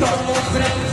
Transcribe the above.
Don't como frente.